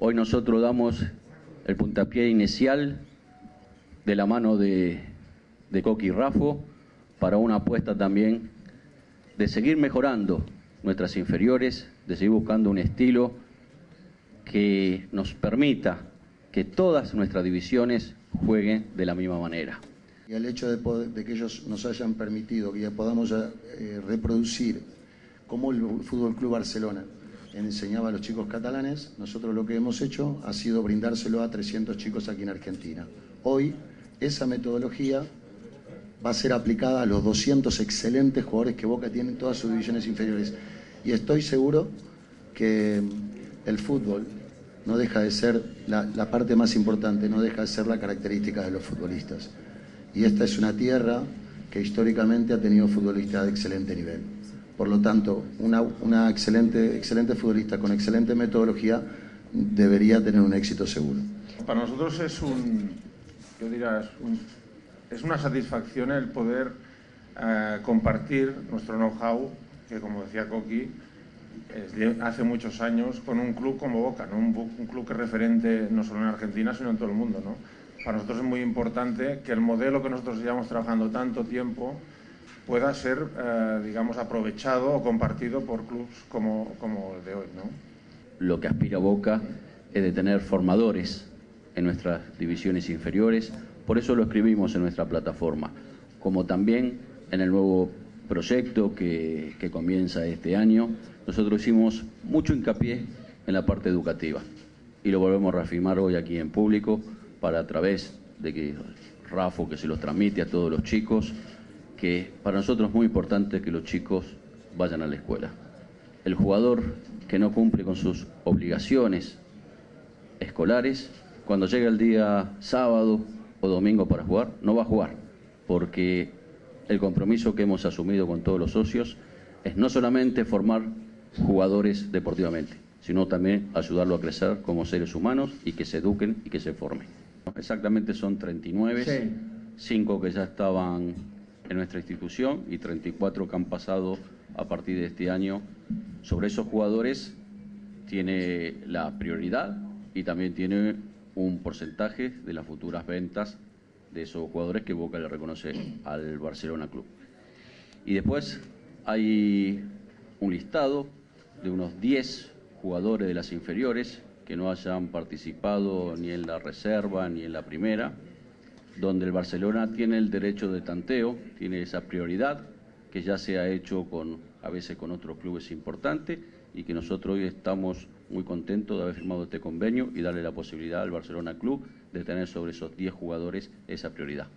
Hoy nosotros damos el puntapié inicial de la mano de, de Coqui Rafo para una apuesta también de seguir mejorando nuestras inferiores, de seguir buscando un estilo que nos permita que todas nuestras divisiones jueguen de la misma manera. Y el hecho de, que ellos nos hayan permitido que podamos eh, reproducir cómo el Fútbol Club Barcelona enseñaba a los chicos catalanes, nosotros lo que hemos hecho ha sido brindárselo a 300 chicos aquí en Argentina. Hoy esa metodología va a ser aplicada a los 200 excelentes jugadores que Boca tiene en todas sus divisiones inferiores. Y estoy seguro que el fútbol no deja de ser la, parte más importante, no deja de ser la característica de los futbolistas. Y esta es una tierra que históricamente ha tenido futbolistas de excelente nivel. Por lo tanto, una, una excelente, excelente futbolista con excelente metodología debería tener un éxito seguro. Para nosotros es un, yo diría, es, un, es una satisfacción el poder eh, compartir nuestro know-how, que como decía Coqui, hace muchos años con un club como Boca, ¿no? un, un, club que es referente no solo en Argentina, sino en todo el mundo. ¿no? Para nosotros es muy importante que el modelo que nosotros llevamos trabajando tanto tiempo pueda ser, eh, digamos, aprovechado o compartido por clubes como, como el de hoy. ¿no? Lo que aspira Boca es de tener formadores en nuestras divisiones inferiores, por eso lo escribimos en nuestra plataforma, como también en el nuevo proyecto que, que comienza este año, nosotros hicimos mucho hincapié en la parte educativa y lo volvemos a reafirmar hoy aquí en público para a través de que Rafa que se los transmite a todos los chicos, que para nosotros es muy importante que los chicos vayan a la escuela. El jugador que no cumple con sus obligaciones escolares, cuando llega el día sábado o domingo para jugar, no va a jugar, porque el compromiso que hemos asumido con todos los socios es no solamente formar jugadores deportivamente, sino también ayudarlo a crecer como seres humanos y que se eduquen y que se formen. Exactamente son 39, sí. 5 que ya estaban en nuestra institución y 34 que han pasado a partir de este año. Sobre esos jugadores tiene la prioridad y también tiene un porcentaje de las futuras ventas de esos jugadores que Boca le reconoce al Barcelona Club. Y después hay un listado de unos 10 jugadores de las inferiores que no hayan participado ni en la reserva ni en la primera donde el Barcelona tiene el derecho de tanteo, tiene esa prioridad que ya se ha hecho con a veces con otros clubes importantes y que nosotros hoy estamos muy contentos de haber firmado este convenio y darle la posibilidad al Barcelona Club de tener sobre esos 10 jugadores esa prioridad.